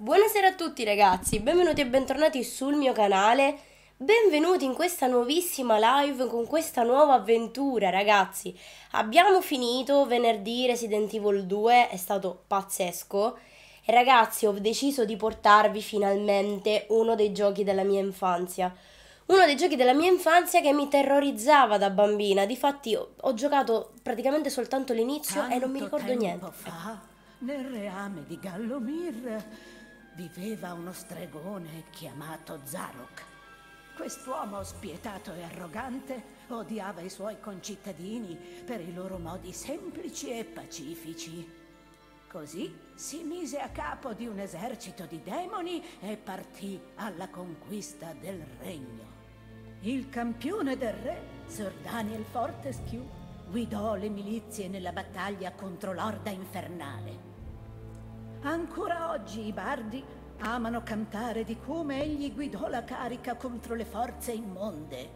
Buonasera a tutti ragazzi, benvenuti e bentornati sul mio canale. Benvenuti in questa nuovissima live con questa nuova avventura ragazzi. Abbiamo finito venerdì Resident Evil 2, è stato pazzesco. E ragazzi ho deciso di portarvi finalmente uno dei giochi della mia infanzia. Uno dei giochi della mia infanzia che mi terrorizzava da bambina. Difatti ho, ho giocato praticamente soltanto l'inizio e non mi ricordo niente. Fa, nel reame di Gallomir viveva uno stregone chiamato Zarok. Quest'uomo spietato e arrogante odiava i suoi concittadini per i loro modi semplici e pacifici. Così si mise a capo di un esercito di demoni e partì alla conquista del regno. Il campione del re, Sir Daniel Fortescue, guidò le milizie nella battaglia contro l'Orda Infernale. Ancora oggi i bardi amano cantare di come egli guidò la carica contro le forze immonde,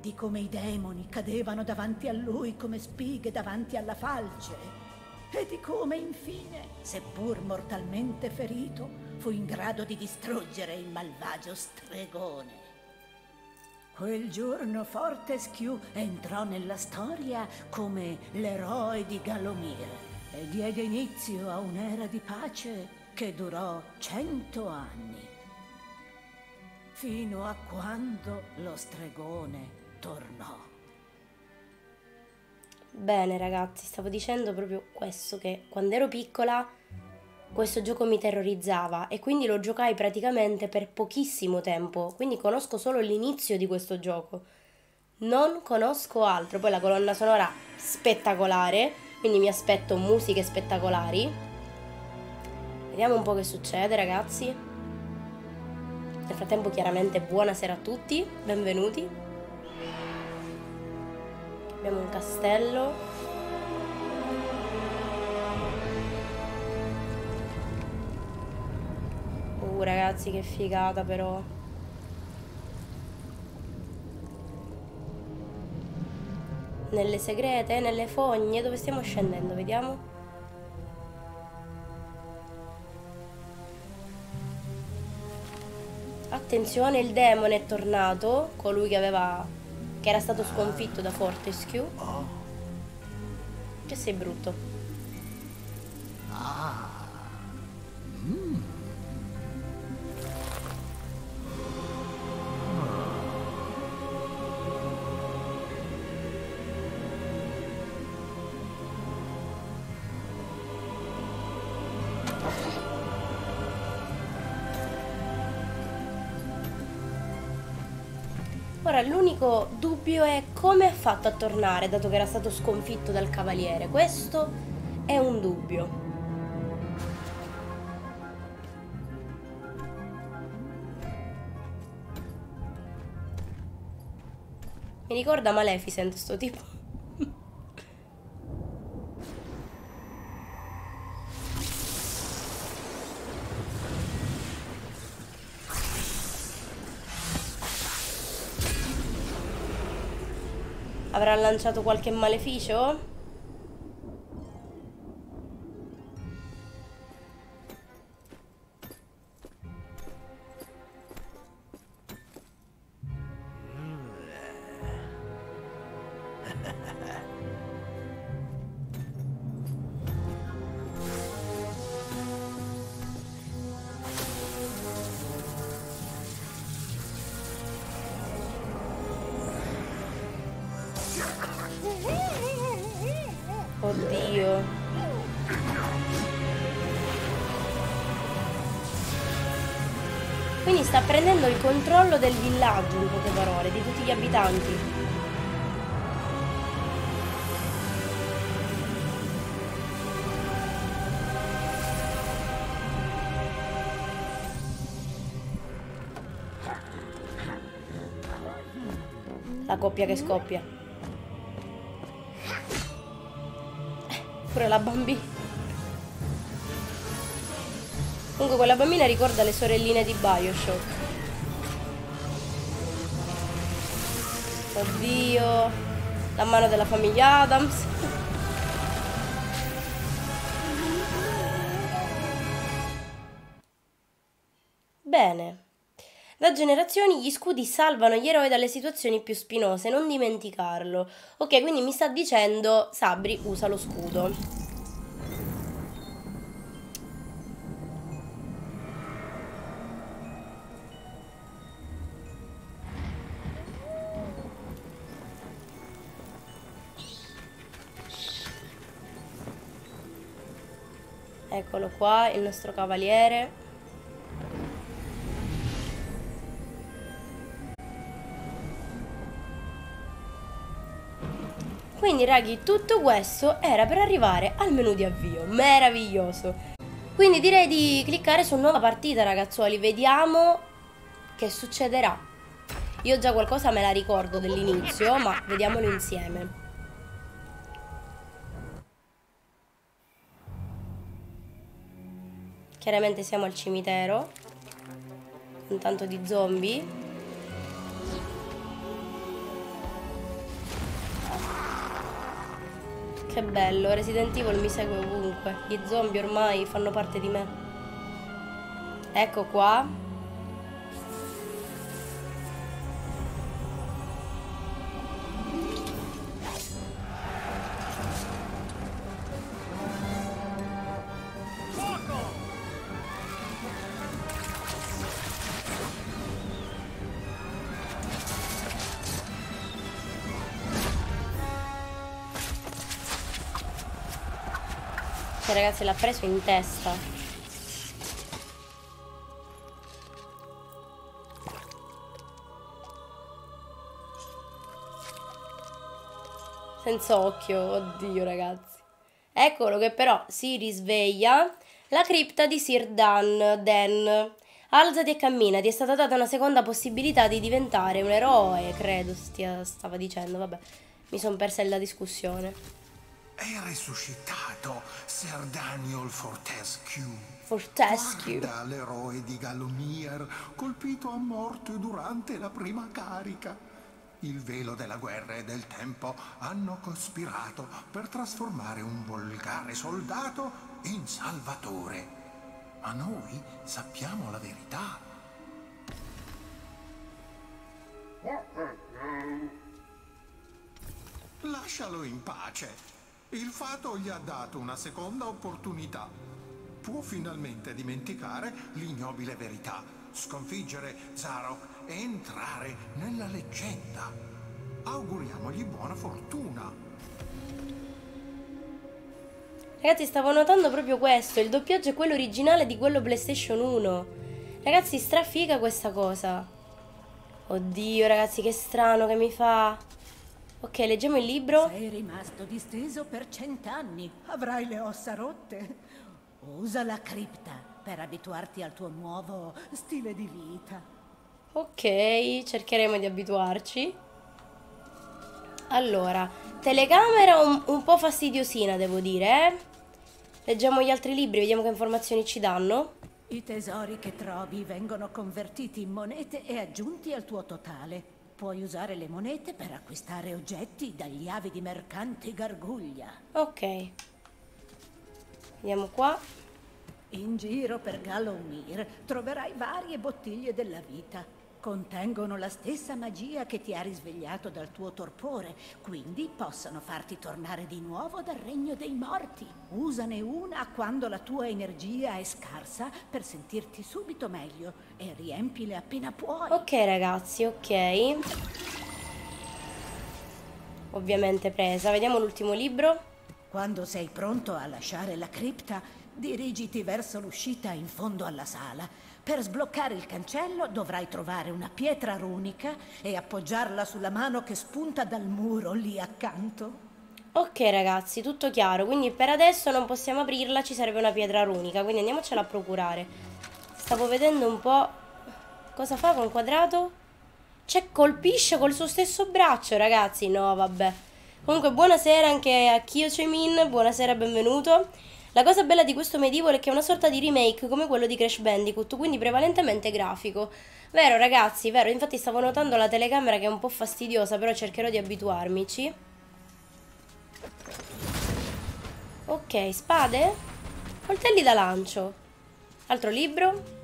di come i demoni cadevano davanti a lui come spighe davanti alla falce, e di come infine, seppur mortalmente ferito, fu in grado di distruggere il malvagio stregone. Quel giorno Fortescue entrò nella storia come l'eroe di Galomir e diede inizio a un'era di pace che durò cento anni, fino a quando lo stregone tornò. Bene ragazzi, stavo dicendo proprio questo, che quando ero piccola questo gioco mi terrorizzava e quindi lo giocai praticamente per pochissimo tempo, quindi conosco solo l'inizio di questo gioco. Non conosco altro, poi la colonna sonora spettacolare, quindi mi aspetto musiche spettacolari. Vediamo un po' che succede ragazzi. Nel frattempo chiaramente buonasera a tutti, benvenuti. Abbiamo un castello. Uh ragazzi che figata però. Nelle segrete, nelle fogne, dove stiamo scendendo, vediamo. Attenzione, il demone è tornato, colui che aveva che era stato sconfitto da Fortescue. Che sei brutto. Ora l'unico dubbio è come ha fatto a tornare dato che era stato sconfitto dal cavaliere. Questo è un dubbio. Mi ricorda Maleficent sto tipo. Avrà lanciato qualche maleficio? Prendendo il controllo del villaggio, in poche parole, di tutti gli abitanti. La coppia che scoppia. Pure la bambina. Comunque quella bambina ricorda le sorelline di Bioshock. Oddio. La mano della famiglia Adams. Bene. Da generazioni gli scudi salvano gli eroi dalle situazioni più spinose, non dimenticarlo. Ok, quindi mi sta dicendo Sabri usa lo scudo. Qua, il nostro cavaliere. Quindi raghi tutto questo era per arrivare al menu di avvio, meraviglioso. Quindi direi di cliccare su nuova partita ragazzuoli, vediamo che succederà. Io già qualcosa me la ricordo dell'inizio, ma vediamolo insieme. Chiaramente siamo al cimitero, un tanto di zombie. Che bello, Resident Evil mi segue ovunque. Gli zombie ormai fanno parte di me. Ecco qua. Ragazzi l'ha preso in testa. Senza occhio, oddio ragazzi. Eccolo che però si risveglia. La cripta di Sir Dan, Dan. Alzati e cammina, ti è stata data una seconda possibilità di diventare un eroe, credo stia, stava dicendo, vabbè, mi sono persa la discussione. È risuscitato Sir Daniel Fortescue. Fortescue. Guarda l'eroe di Gallomir, colpito a morte durante la prima carica. Il velo della guerra e del tempo hanno cospirato per trasformare un volgare soldato in salvatore. Ma noi sappiamo la verità. Lascialo in pace. Il fato gli ha dato una seconda opportunità. Può finalmente dimenticare l'ignobile verità, sconfiggere Zarok e entrare nella leggenda. Auguriamogli buona fortuna. Ragazzi, stavo notando proprio questo. Il doppiaggio è quello originale di quello PlayStation 1. Ragazzi, strafiga questa cosa. Oddio, ragazzi, che strano che mi fa. Ok, leggiamo il libro. Sei rimasto disteso per cent'anni. Avrai le ossa rotte. Usa la cripta per abituarti al tuo nuovo stile di vita. Ok, cercheremo di abituarci. Allora, telecamera un, un po' fastidiosina, devo dire, eh? Leggiamo gli altri libri, vediamo che informazioni ci danno. I tesori che trovi vengono convertiti in monete e aggiunti al tuo totale. Puoi usare le monete per acquistare oggetti dagli avidi mercanti Garguglia. Ok. Vediamo qua. In giro per Gallowmere troverai varie bottiglie della vita. Contengono la stessa magia che ti ha risvegliato dal tuo torpore, quindi possono farti tornare di nuovo dal regno dei morti. Usane una quando la tua energia è scarsa per sentirti subito meglio e riempile appena puoi. Ok ragazzi, ok. Ovviamente presa. Vediamo l'ultimo libro. Quando sei pronto a lasciare la cripta, dirigiti verso l'uscita in fondo alla sala per sbloccare il cancello dovrai trovare una pietra runica e appoggiarla sulla mano che spunta dal muro lì accanto. Ok ragazzi, tutto chiaro, quindi per adesso non possiamo aprirla, ci serve una pietra runica, quindi andiamocela a procurare. Stavo vedendo un po' cosa fa con quadrato. Cioè colpisce col suo stesso braccio ragazzi, no vabbè. Comunque buonasera anche a Kyo Chemin, buonasera, benvenuto. La cosa bella di questo medieval è che è una sorta di remake come quello di Crash Bandicoot, quindi prevalentemente grafico. Vero ragazzi, vero, infatti stavo notando la telecamera che è un po' fastidiosa, però cercherò di abituarmici. Ok, spade? Coltelli da lancio. Altro libro?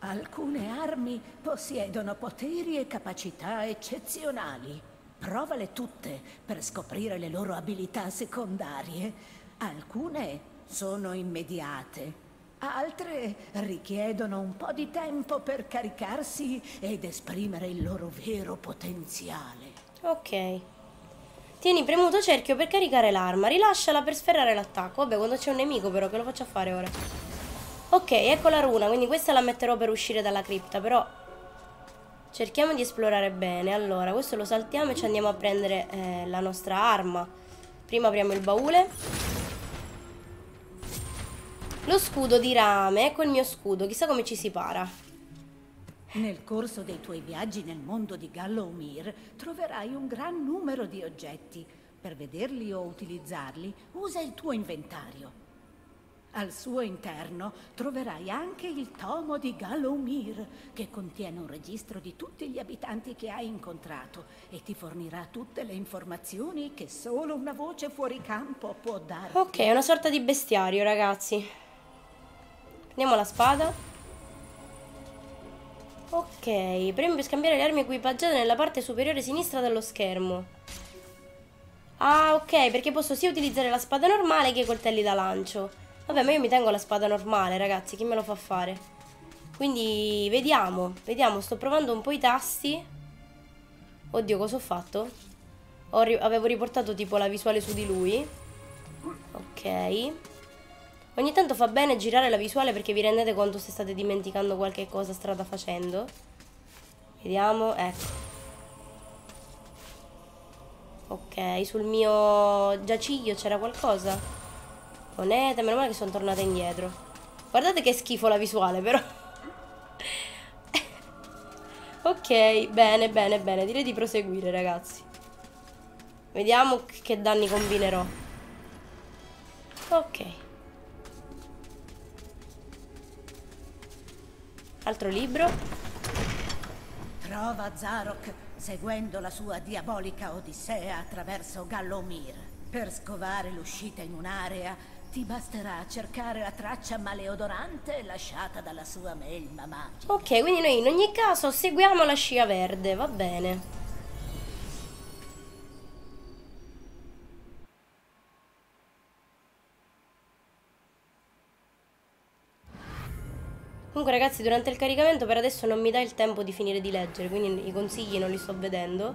Alcune armi possiedono poteri e capacità eccezionali. Provale tutte per scoprire le loro abilità secondarie. Alcune sono immediate, altre richiedono un po' di tempo per caricarsi ed esprimere il loro vero potenziale. Ok. Tieni premuto cerchio per caricare l'arma, rilasciala per sferrare l'attacco. Vabbè, quando c'è un nemico però, che lo faccio fare ora? Ok, ecco la runa, quindi questa la metterò per uscire dalla cripta, però cerchiamo di esplorare bene. Allora, questo lo saltiamo e ci andiamo a prendere eh, la nostra arma. Prima apriamo il baule. Lo scudo di rame, ecco il mio scudo, chissà come ci si para. Nel corso dei tuoi viaggi nel mondo di Gallowmere troverai un gran numero di oggetti. Per vederli o utilizzarli, usa il tuo inventario. Al suo interno troverai anche il tomo di Gallowmere, che contiene un registro di tutti gli abitanti che hai incontrato e ti fornirà tutte le informazioni che solo una voce fuori campo può darti. Ok, è una sorta di bestiario, ragazzi. Prendiamo la spada. Ok, premi per scambiare le armi equipaggiate nella parte superiore sinistra dello schermo. Ah, ok, perché posso sia utilizzare la spada normale che i coltelli da lancio. Vabbè, ma io mi tengo la spada normale, ragazzi. Chi me lo fa fare? Quindi, vediamo. Vediamo, sto provando un po' i tasti. Oddio, cosa ho fatto? Ho ri avevo riportato tipo la visuale su di lui. Ok. Ogni tanto fa bene girare la visuale perché vi rendete conto se state dimenticando qualche cosa strada facendo. Vediamo, ecco. Ok, sul mio giaciglio c'era qualcosa? Monete, meno male che sono tornata indietro. Guardate che schifo la visuale, però. ok, bene, bene, bene. Direi di proseguire, ragazzi. Vediamo che danni combinerò. Ok. Altro libro. Trova Zarok seguendo la sua diabolica odissea attraverso Gallomir. Per scovare l'uscita in un'area ti basterà cercare la traccia maleodorante lasciata dalla sua melma magica. Ok, quindi noi in ogni caso seguiamo la scia verde, va bene. Comunque ragazzi durante il caricamento per adesso non mi dà il tempo di finire di leggere Quindi i consigli non li sto vedendo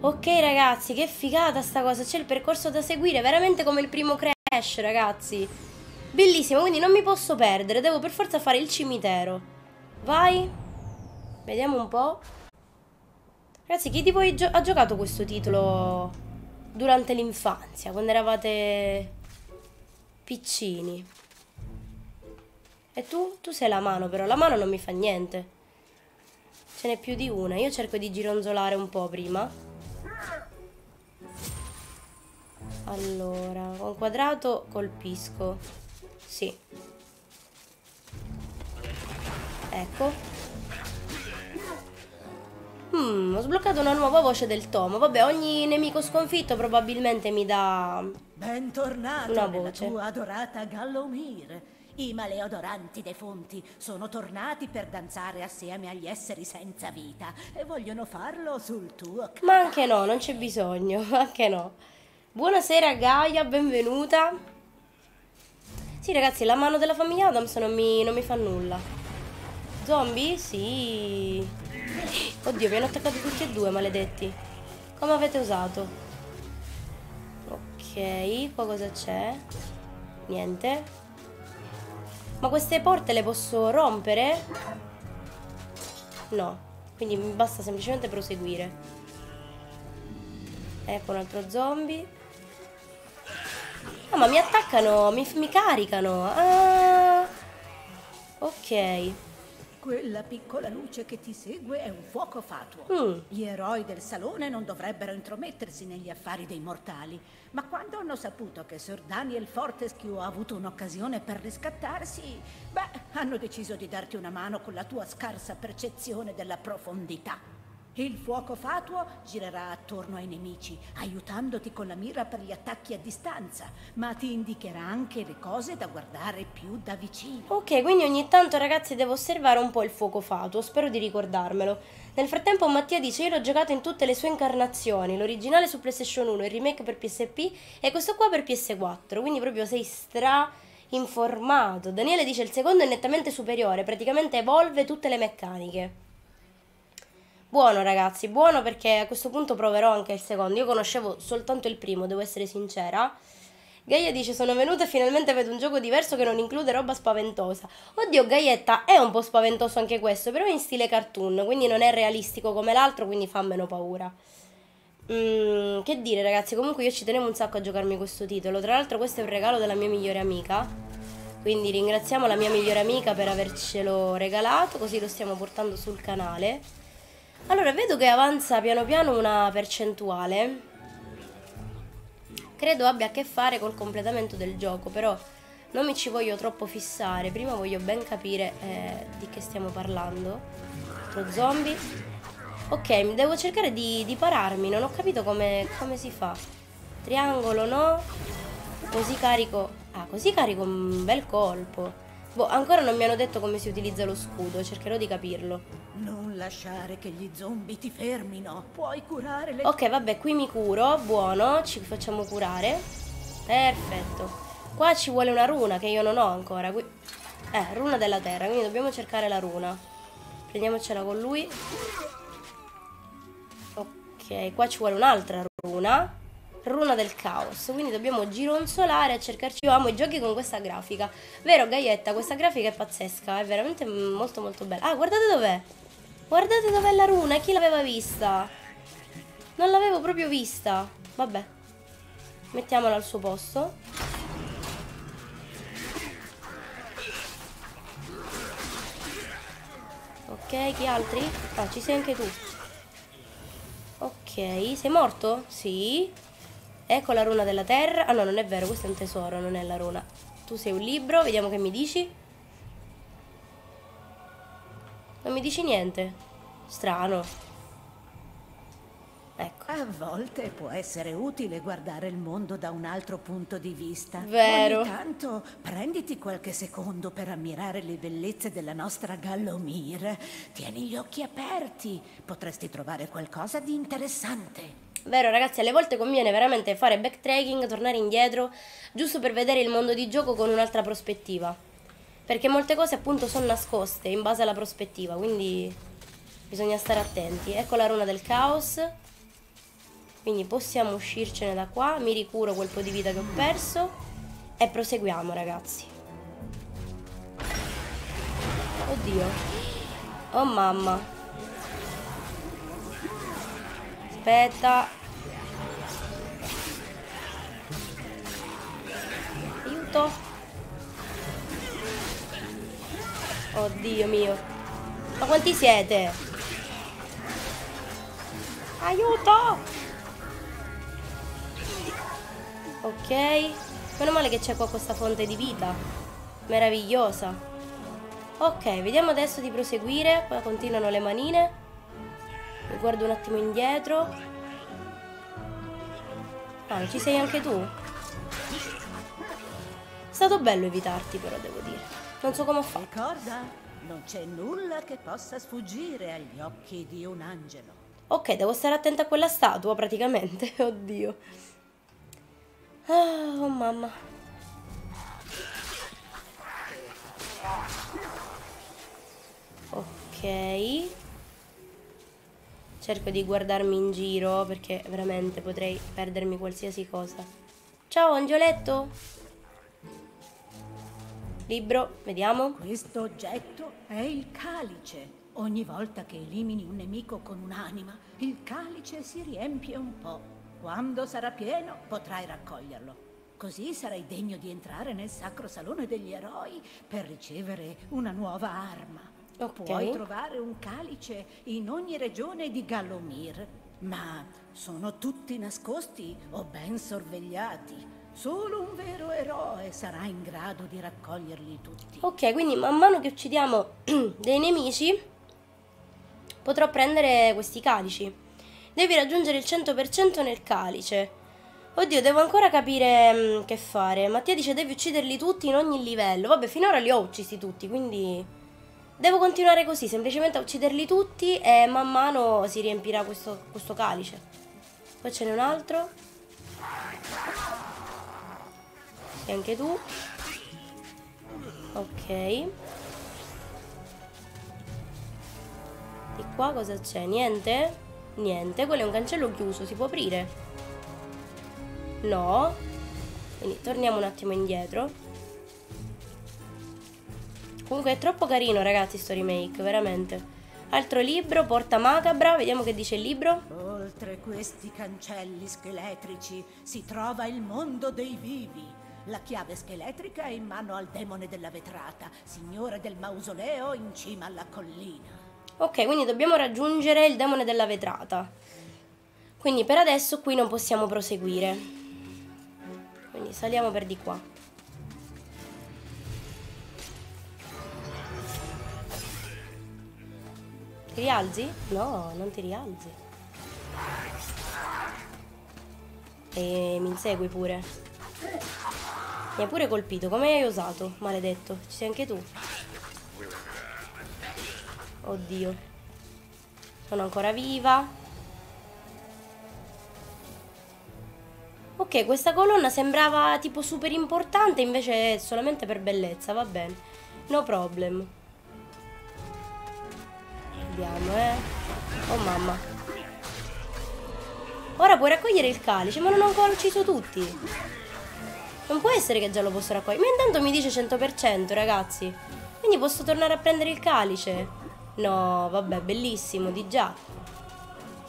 Ok ragazzi che figata sta cosa C'è il percorso da seguire veramente come il primo crash Ash, ragazzi. Bellissimo, quindi non mi posso perdere. Devo per forza fare il cimitero. Vai. Vediamo un po'. Ragazzi, chi di voi gio ha giocato questo titolo durante l'infanzia, quando eravate piccini? E tu? Tu sei la mano, però la mano non mi fa niente. Ce n'è più di una. Io cerco di gironzolare un po' prima. Allora, con quadrato colpisco. Sì. Ecco. Hmm, ho sbloccato una nuova voce del tomo. Vabbè, ogni nemico sconfitto probabilmente mi dà Bentornato una voce. tua adorata Gallomir. I maleodoranti defunti sono tornati per danzare assieme agli esseri senza vita e vogliono farlo sul tuo Ma anche no, non c'è bisogno, anche no. Buonasera Gaia, benvenuta. Sì ragazzi, la mano della famiglia Adams non mi, non mi fa nulla. Zombie? Sì. Oddio, mi hanno attaccato tutti e due, maledetti. Come avete usato? Ok, qua cosa c'è? Niente. Ma queste porte le posso rompere? No. Quindi mi basta semplicemente proseguire. Ecco un altro zombie. Ah, ma mi attaccano, mi, mi caricano. Ah, ok. Quella piccola luce che ti segue è un fuoco fatuo. Mm. Gli eroi del salone non dovrebbero intromettersi negli affari dei mortali, ma quando hanno saputo che Sir Daniel Fortescue ha avuto un'occasione per riscattarsi, beh, hanno deciso di darti una mano con la tua scarsa percezione della profondità. Il fuoco fatuo girerà attorno ai nemici, aiutandoti con la mira per gli attacchi a distanza, ma ti indicherà anche le cose da guardare più da vicino. Ok, quindi ogni tanto ragazzi devo osservare un po' il fuoco fatuo, spero di ricordarmelo. Nel frattempo Mattia dice io l'ho giocato in tutte le sue incarnazioni, l'originale su PlayStation 1, il remake per PSP e questo qua per PS4, quindi proprio sei stra informato. Daniele dice il secondo è nettamente superiore, praticamente evolve tutte le meccaniche. Buono ragazzi, buono perché a questo punto proverò anche il secondo. Io conoscevo soltanto il primo, devo essere sincera. Gaia dice sono venuta e finalmente vedo un gioco diverso che non include roba spaventosa. Oddio, Gaietta è un po' spaventoso anche questo, però è in stile cartoon, quindi non è realistico come l'altro, quindi fa meno paura. Mm, che dire ragazzi, comunque io ci tenevo un sacco a giocarmi questo titolo. Tra l'altro questo è un regalo della mia migliore amica. Quindi ringraziamo la mia migliore amica per avercelo regalato, così lo stiamo portando sul canale. Allora, vedo che avanza piano piano una percentuale. Credo abbia a che fare col completamento del gioco, però non mi ci voglio troppo fissare. Prima voglio ben capire eh, di che stiamo parlando. Altro zombie. Ok, devo cercare di, di pararmi. Non ho capito come, come si fa. Triangolo no. Così carico... Ah, così carico un bel colpo. Boh, ancora non mi hanno detto come si utilizza lo scudo, cercherò di capirlo. Non lasciare che gli zombie ti fermino. Puoi curare le... Ok, vabbè, qui mi curo, buono, ci facciamo curare. Perfetto. Qua ci vuole una runa che io non ho ancora. Qui... Eh, runa della terra, quindi dobbiamo cercare la runa. Prendiamocela con lui. Ok, qua ci vuole un'altra runa runa del caos. Quindi dobbiamo gironzolare a cercarci. Io amo i giochi con questa grafica. Vero, Gaietta? Questa grafica è pazzesca. È veramente molto, molto bella. Ah, guardate dov'è. Guardate dov'è la runa. Chi l'aveva vista? Non l'avevo proprio vista. Vabbè. Mettiamola al suo posto. Ok, chi altri? Ah, ci sei anche tu. Ok, sei morto? Sì. Ecco la runa della terra. Ah no, non è vero, questo è un tesoro, non è la runa. Tu sei un libro, vediamo che mi dici. Non mi dici niente. Strano. Ecco. A volte può essere utile guardare il mondo da un altro punto di vista. Vero. Ogni tanto prenditi qualche secondo per ammirare le bellezze della nostra Gallomir. Tieni gli occhi aperti. Potresti trovare qualcosa di interessante. Vero ragazzi, alle volte conviene veramente fare backtracking, tornare indietro, giusto per vedere il mondo di gioco con un'altra prospettiva. Perché molte cose appunto sono nascoste in base alla prospettiva, quindi bisogna stare attenti. Ecco la runa del caos. Quindi possiamo uscircene da qua, mi ricuro quel po' di vita che ho perso e proseguiamo ragazzi. Oddio. Oh mamma. Aspetta. Aiuto. Oddio mio. Ma quanti siete? Aiuto! Ok. Meno male che c'è qua questa fonte di vita. Meravigliosa. Ok, vediamo adesso di proseguire. Qua continuano le manine. Mi guardo un attimo indietro. Ah, ci sei anche tu? È stato bello evitarti però, devo dire. Non so come ho fatto. Ricorda, non c'è nulla che possa sfuggire agli occhi di un angelo. Ok, devo stare attenta a quella statua praticamente. Oddio. Ah, oh mamma. Ok. Cerco di guardarmi in giro perché veramente potrei perdermi qualsiasi cosa. Ciao angioletto! Libro, vediamo. Questo oggetto è il calice. Ogni volta che elimini un nemico con un'anima, il calice si riempie un po'. Quando sarà pieno, potrai raccoglierlo. Così sarai degno di entrare nel sacro salone degli eroi per ricevere una nuova arma. Ok. Puoi trovare un calice in ogni regione di Gallomir, ma sono tutti nascosti o ben sorvegliati. Solo un vero eroe sarà in grado di raccoglierli tutti. Ok, quindi man mano che uccidiamo dei nemici potrò prendere questi calici. Devi raggiungere il 100% nel calice. Oddio, devo ancora capire mh, che fare. Mattia dice devi ucciderli tutti in ogni livello. Vabbè, finora li ho uccisi tutti, quindi... Devo continuare così, semplicemente a ucciderli tutti e man mano si riempirà questo, questo calice. Poi ce n'è un altro. E anche tu. Ok. Di qua cosa c'è? Niente? Niente, quello è un cancello chiuso, si può aprire? No. Quindi torniamo un attimo indietro. Comunque è troppo carino, ragazzi, sto remake, veramente. Altro libro, Porta Macabra, vediamo che dice il libro. Oltre questi cancelli scheletrici si trova il mondo dei vivi. La chiave scheletrica è in mano al demone della vetrata, signore del mausoleo in cima alla collina. Ok, quindi dobbiamo raggiungere il demone della vetrata. Quindi per adesso qui non possiamo proseguire. Quindi saliamo per di qua. Ti rialzi? No, non ti rialzi. E mi insegui pure. Mi hai pure colpito. Come hai osato? Maledetto. Ci sei anche tu. Oddio. Sono ancora viva. Ok, questa colonna sembrava tipo super importante, invece è solamente per bellezza, va bene. No problem. Vediamo, eh. Oh mamma. Ora puoi raccogliere il calice, ma non ho ancora ucciso tutti. Non può essere che già lo posso raccogliere. Ma intanto mi dice 100%, ragazzi. Quindi posso tornare a prendere il calice? No, vabbè, bellissimo, di già.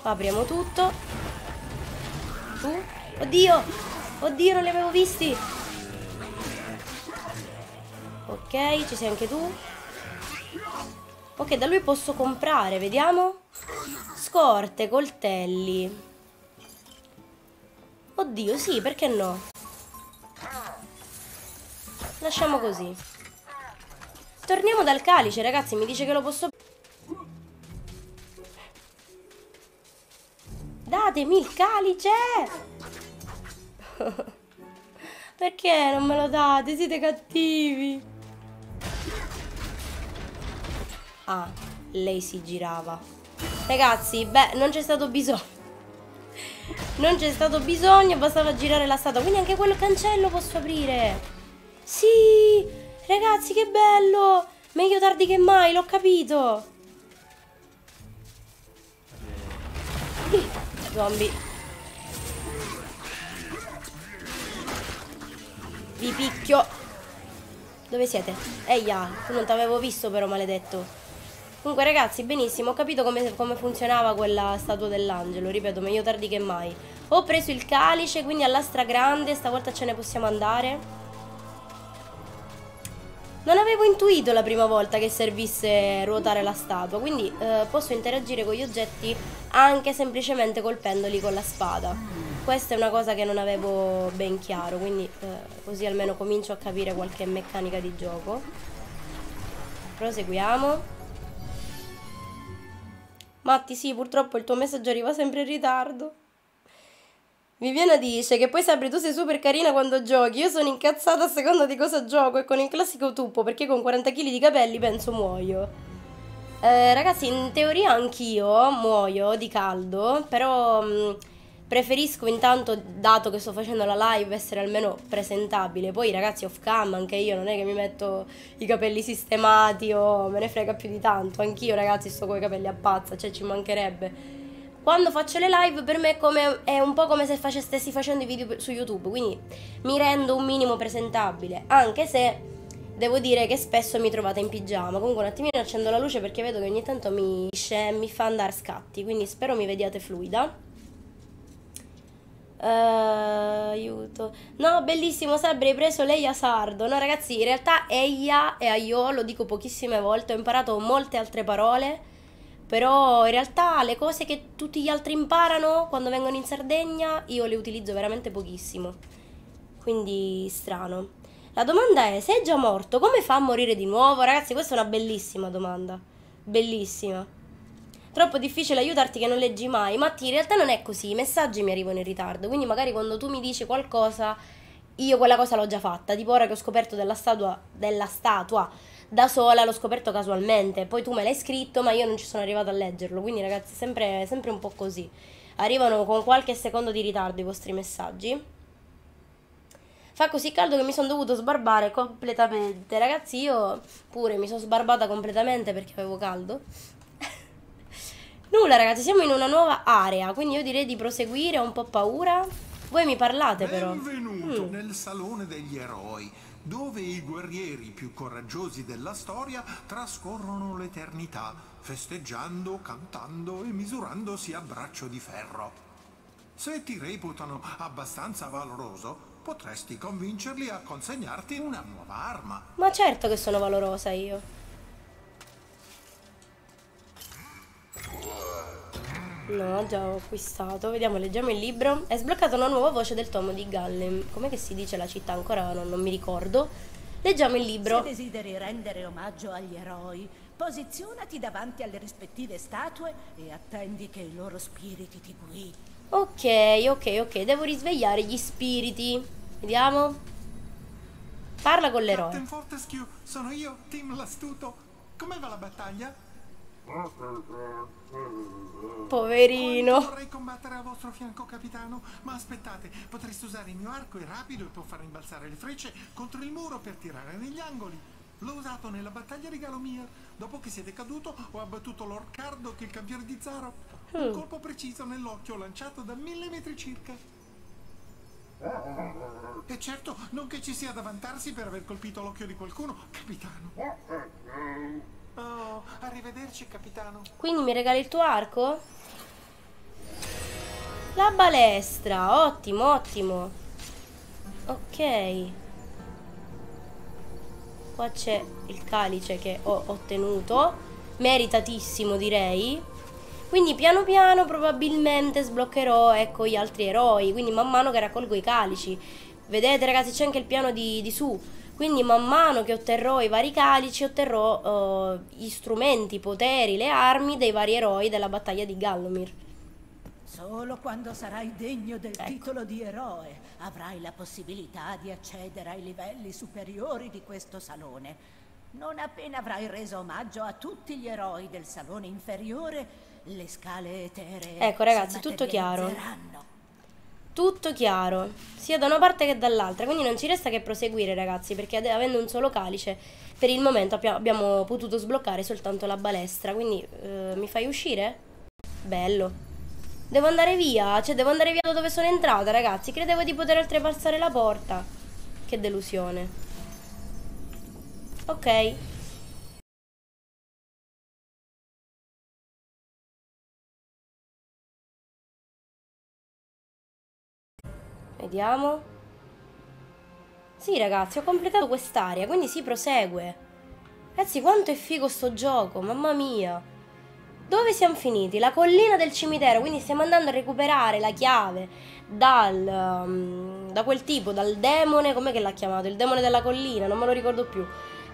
Apriamo tutto. Tu? Oddio! Oddio, non li avevo visti! Ok, ci sei anche tu? Ok, da lui posso comprare, vediamo. Scorte, coltelli. Oddio, sì, perché no? Lasciamo così. Torniamo dal calice, ragazzi, mi dice che lo posso... Datemi il calice! Perché non me lo date? Siete cattivi. Ah, lei si girava. Ragazzi, beh, non c'è stato bisogno. Non c'è stato bisogno, bastava girare la statua. Quindi anche quel cancello posso aprire. Sì, ragazzi, che bello. Meglio tardi che mai, l'ho capito. Zombie. Vi picchio. Dove siete? Eia, tu non ti avevo visto però, maledetto. Comunque ragazzi, benissimo, ho capito come, come funzionava quella statua dell'angelo, ripeto, meglio tardi che mai. Ho preso il calice, quindi alla stragrande, stavolta ce ne possiamo andare. Non avevo intuito la prima volta che servisse ruotare la statua, quindi eh, posso interagire con gli oggetti anche semplicemente colpendoli con la spada questa è una cosa che non avevo ben chiaro, quindi eh, così almeno comincio a capire qualche meccanica di gioco. Proseguiamo. Matti, sì, purtroppo il tuo messaggio arriva sempre in ritardo. Viviana dice che poi Sabri tu sei super carina quando giochi, io sono incazzata a seconda di cosa gioco e con il classico tuppo perché con 40 kg di capelli penso muoio. Eh, ragazzi, in teoria anch'io muoio di caldo, però... Mh, mm, Preferisco intanto, dato che sto facendo la live, essere almeno presentabile. Poi ragazzi off cam, anche io non è che mi metto i capelli sistemati o me ne frega più di tanto. Anch'io ragazzi sto con i capelli a pazza, cioè ci mancherebbe. Quando faccio le live per me è, come, è un po' come se face, stessi facendo i video su YouTube, quindi mi rendo un minimo presentabile, anche se devo dire che spesso mi trovate in pigiama. Comunque un attimino accendo la luce perché vedo che ogni tanto mi, mi fa andare scatti, quindi spero mi vediate fluida. Uh, aiuto. No, bellissimo, Sabri, hai preso lei a sardo. No, ragazzi, in realtà Eia e Aio lo dico pochissime volte, ho imparato molte altre parole, però in realtà le cose che tutti gli altri imparano quando vengono in Sardegna, io le utilizzo veramente pochissimo. Quindi strano. La domanda è, se è già morto, come fa a morire di nuovo? Ragazzi, questa è una bellissima domanda. Bellissima. Troppo difficile aiutarti che non leggi mai. Matti, in realtà non è così. I messaggi mi arrivano in ritardo. Quindi magari quando tu mi dici qualcosa, io quella cosa l'ho già fatta. Tipo ora che ho scoperto della statua, della statua da sola, l'ho scoperto casualmente. Poi tu me l'hai scritto, ma io non ci sono arrivato a leggerlo. Quindi ragazzi, sempre, sempre un po' così. Arrivano con qualche secondo di ritardo i vostri messaggi. Fa così caldo che mi sono dovuto sbarbare completamente. Ragazzi, io pure mi sono sbarbata completamente perché avevo caldo. Nulla ragazzi, siamo in una nuova area, quindi io direi di proseguire, ho un po' paura. Voi mi parlate però. Benvenuto mm. nel Salone degli Eroi, dove i guerrieri più coraggiosi della storia trascorrono l'eternità, festeggiando, cantando e misurandosi a braccio di ferro. Se ti reputano abbastanza valoroso, potresti convincerli a consegnarti una nuova arma. Ma certo che sono valorosa io. No, già ho acquistato. Vediamo, leggiamo il libro. È sbloccata una nuova voce del tomo di Gallem. Com'è che si dice la città? Ancora non, non mi ricordo. Leggiamo il libro. Se desideri rendere omaggio agli eroi, posizionati davanti alle rispettive statue e attendi che i loro spiriti ti guidino. Ok, ok, ok. Devo risvegliare gli spiriti. Vediamo. Parla con l'eroe. Captain Fortescue, sono io, Tim l'Astuto. Come va la battaglia? Poverino. Vorrei combattere a vostro fianco, capitano, ma aspettate, potreste usare il mio arco, è rapido e può far rimbalzare le frecce contro il muro per tirare negli angoli. L'ho usato nella battaglia di Galomir. Dopo che siete caduto, ho abbattuto Lord Cardock, il campione di Zaro. Un mm. colpo preciso nell'occhio lanciato da mille metri circa. E certo, non che ci sia da vantarsi per aver colpito l'occhio di qualcuno, capitano. Oh, arrivederci, capitano. Quindi mi regali il tuo arco? La balestra, ottimo, ottimo. Ok. Qua c'è il calice che ho ottenuto. Meritatissimo, direi. Quindi piano piano probabilmente sbloccherò, ecco, gli altri eroi. Quindi man mano che raccolgo i calici. Vedete, ragazzi, c'è anche il piano di, di su quindi man mano che otterrò i vari calici otterrò uh, gli strumenti, i poteri, le armi dei vari eroi della battaglia di Gallomir. Solo quando sarai degno del ecco. titolo di eroe avrai la possibilità di accedere ai livelli superiori di questo salone. Non appena avrai reso omaggio a tutti gli eroi del salone inferiore, le scale eteree Ecco ragazzi, tutto chiaro tutto chiaro, sia da una parte che dall'altra, quindi non ci resta che proseguire ragazzi, perché avendo un solo calice, per il momento abbiamo potuto sbloccare soltanto la balestra, quindi eh, mi fai uscire? Bello. Devo andare via, cioè devo andare via da dove sono entrata ragazzi, credevo di poter oltrepassare la porta. Che delusione. Ok. Vediamo. Sì, ragazzi, ho completato quest'area, quindi si prosegue. Ragazzi, quanto è figo sto gioco, mamma mia. Dove siamo finiti? La collina del cimitero, quindi stiamo andando a recuperare la chiave dal, um, da quel tipo, dal demone, com'è che l'ha chiamato? Il demone della collina, non me lo ricordo più.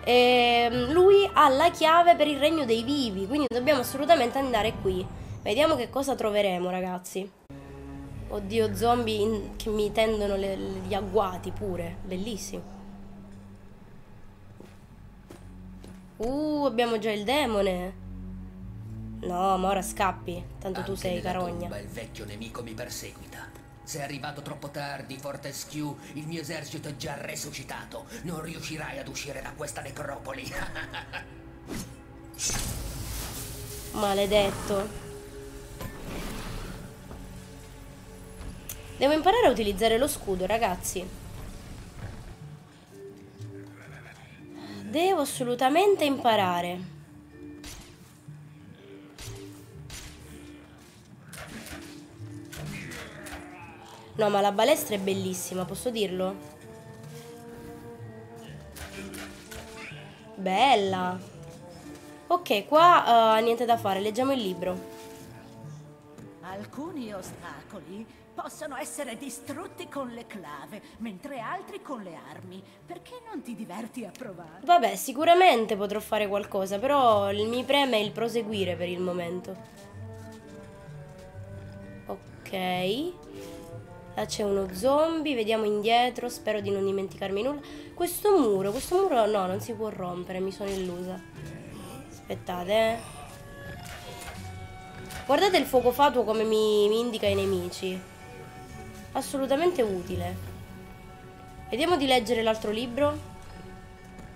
E ehm, lui ha la chiave per il regno dei vivi, quindi dobbiamo assolutamente andare qui. Vediamo che cosa troveremo, ragazzi. Oddio, zombie in, che mi tendono le, gli agguati pure. Bellissimo. Uh, abbiamo già il demone. No, ma ora scappi. Tanto Anche tu sei carogna. Tomba il vecchio nemico mi perseguita. Sei arrivato troppo tardi, Fortescue. Il mio esercito è già resuscitato. Non riuscirai ad uscire da questa necropoli. Maledetto. Devo imparare a utilizzare lo scudo, ragazzi. Devo assolutamente imparare. No, ma la balestra è bellissima, posso dirlo? Bella. Ok, qua uh, niente da fare, leggiamo il libro. Alcuni ostacoli possono essere distrutti con le clave, mentre altri con le armi. Perché non ti diverti a provare? Vabbè, sicuramente potrò fare qualcosa, però mi preme il proseguire per il momento. Ok. Là c'è uno zombie, vediamo indietro, spero di non dimenticarmi nulla. Questo muro, questo muro no, non si può rompere, mi sono illusa. Aspettate, eh. Guardate il fuoco fatuo come mi, mi indica i nemici. Assolutamente utile. Vediamo di leggere l'altro libro.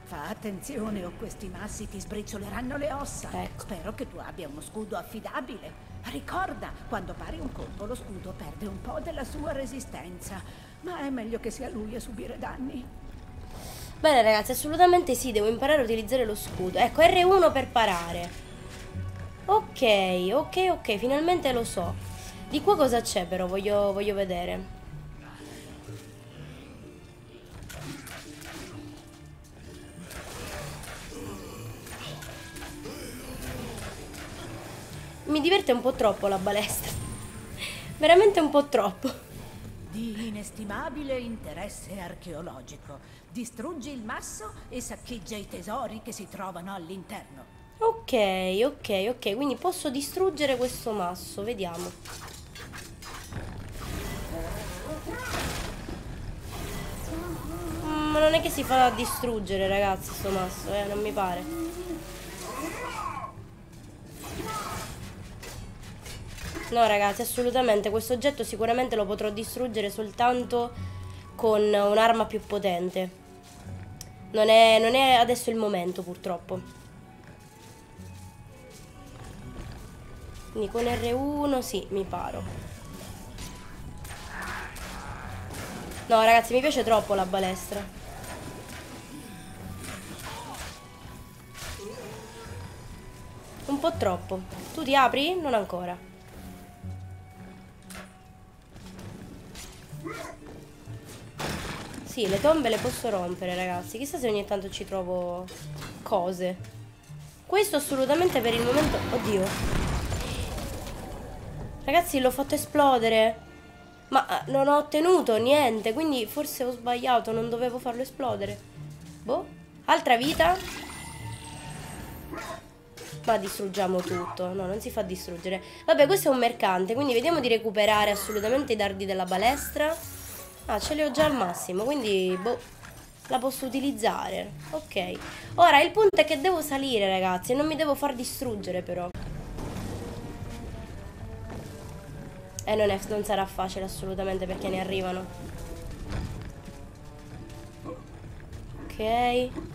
Fa attenzione o questi massi ti sbricioleranno le ossa. Ecco. Spero che tu abbia uno scudo affidabile. Ricorda, quando pari un colpo lo scudo perde un po' della sua resistenza. Ma è meglio che sia lui a subire danni. Bene ragazzi, assolutamente sì, devo imparare a utilizzare lo scudo. Ecco, R1 per parare. Ok, ok, ok, finalmente lo so. Di qua cosa c'è però, voglio, voglio vedere. Mi diverte un po' troppo la balestra. Veramente un po' troppo. Di inestimabile interesse archeologico. Distruggi il masso e saccheggia i tesori che si trovano all'interno. Ok, ok, ok, quindi posso distruggere questo masso, vediamo. Ma non è che si fa distruggere, ragazzi, sto masso, eh, non mi pare. No, ragazzi, assolutamente, questo oggetto sicuramente lo potrò distruggere soltanto con un'arma più potente. Non è, non è adesso il momento, purtroppo. Quindi con R1 sì, mi paro. No, ragazzi, mi piace troppo la balestra. Un po' troppo. Tu ti apri? Non ancora. Sì, le tombe le posso rompere, ragazzi. Chissà se ogni tanto ci trovo cose. Questo assolutamente per il momento... Oddio. Ragazzi, l'ho fatto esplodere. Ma eh, non ho ottenuto niente, quindi forse ho sbagliato, non dovevo farlo esplodere. Boh. Altra vita. Ma distruggiamo tutto. No, non si fa distruggere. Vabbè, questo è un mercante, quindi vediamo di recuperare assolutamente i dardi della balestra. Ah, ce li ho già al massimo, quindi boh, la posso utilizzare. Ok. Ora, il punto è che devo salire, ragazzi, non mi devo far distruggere, però. E non, è, non sarà facile assolutamente perché ne arrivano. Ok,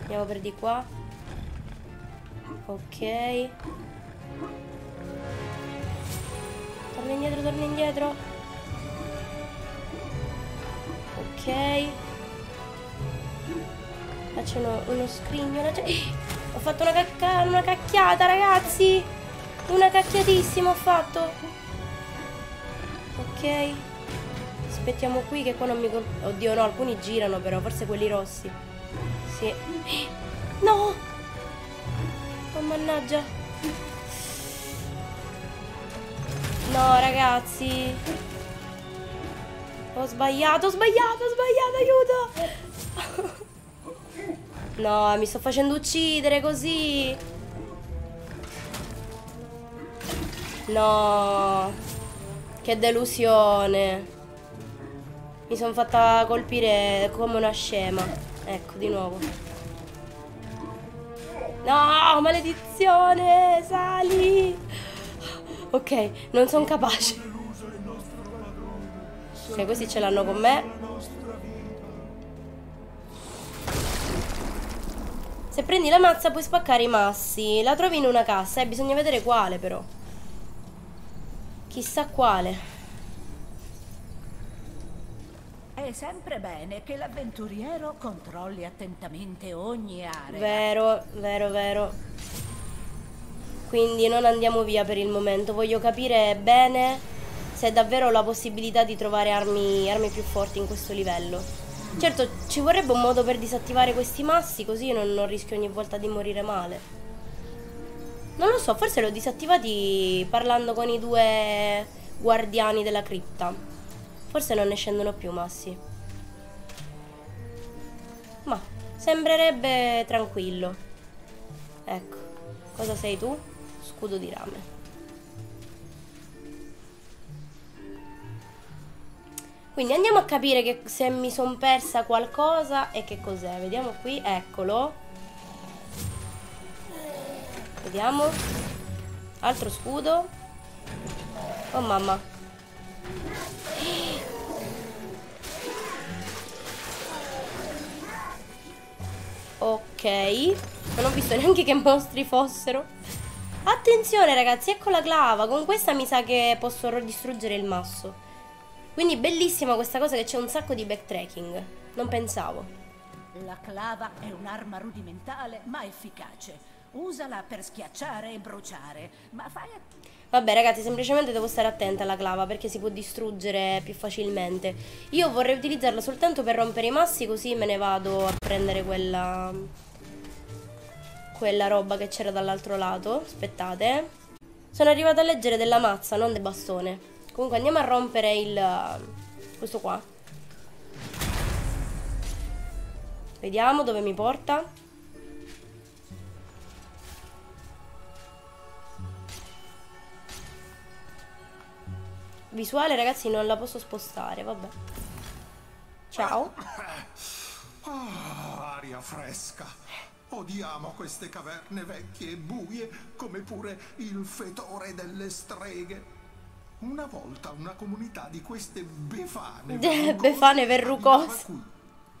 andiamo per di qua. Ok. Torna indietro, torna indietro. Ok. C'è uno, uno scrigno. là c'è- Ho fatto una, cacca, una cacchiata, ragazzi. Una cacchiatissima ho fatto. Ok. Aspettiamo qui che qua non mi. Oddio no, alcuni girano però, forse quelli rossi. Sì. No! Oh mannaggia. No, ragazzi. Ho sbagliato, ho sbagliato, ho sbagliato, aiuto! No, mi sto facendo uccidere così. No. Che delusione. Mi sono fatta colpire come una scema. Ecco, di nuovo. No, maledizione, sali. Ok, non sono capace. Ok, questi ce l'hanno con me. Se prendi la mazza puoi spaccare i massi. La trovi in una cassa, eh, bisogna vedere quale però. Chissà quale. È sempre bene che l'avventuriero controlli attentamente ogni area. Vero, vero, vero. Quindi non andiamo via per il momento. Voglio capire bene se davvero ho la possibilità di trovare armi, armi più forti in questo livello. Certo, ci vorrebbe un modo per disattivare questi massi, così non, non rischio ogni volta di morire male. Non lo so, forse li ho disattivati parlando con i due guardiani della cripta. Forse non ne scendono più massi. Ma sembrerebbe tranquillo. Ecco. Cosa sei tu? Scudo di rame. Quindi andiamo a capire che se mi sono persa qualcosa e che cos'è. Vediamo qui, eccolo. Vediamo. Altro scudo. Oh mamma. Ok. Non ho visto neanche che mostri fossero. Attenzione ragazzi, ecco la clava. Con questa mi sa che posso distruggere il masso. Quindi bellissima questa cosa che c'è un sacco di backtracking. Non pensavo. La clava è un'arma rudimentale ma efficace. Usala per schiacciare e bruciare, ma fai... Vabbè ragazzi, semplicemente devo stare attenta alla clava perché si può distruggere più facilmente. Io vorrei utilizzarla soltanto per rompere i massi così me ne vado a prendere quella... Quella roba che c'era dall'altro lato. Aspettate. Sono arrivata a leggere della mazza, non del bastone. Comunque andiamo a rompere il... Questo qua. Vediamo dove mi porta. Visuale ragazzi non la posso spostare, vabbè. Ciao. Oh, aria fresca. Odiamo queste caverne vecchie e buie, come pure il fetore delle streghe. Una volta una comunità di queste befane befane verrucose.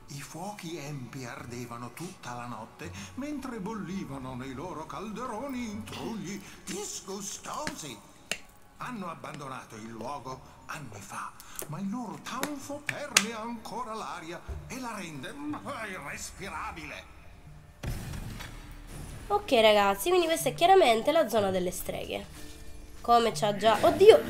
I fuochi empi ardevano tutta la notte mentre bollivano nei loro calderoni intrugli disgustosi. Hanno abbandonato il luogo anni fa, ma il loro tanfo permea ancora l'aria e la rende irrespirabile. Ok ragazzi, quindi questa è chiaramente la zona delle streghe. Come c'ha già... Oddio!